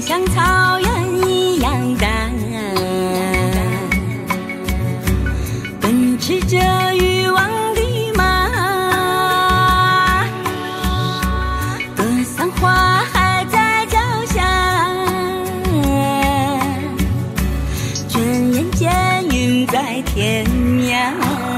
像草原一样大，奔驰着欲望的马，格桑花还在脚下，转眼间云在天涯。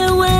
away.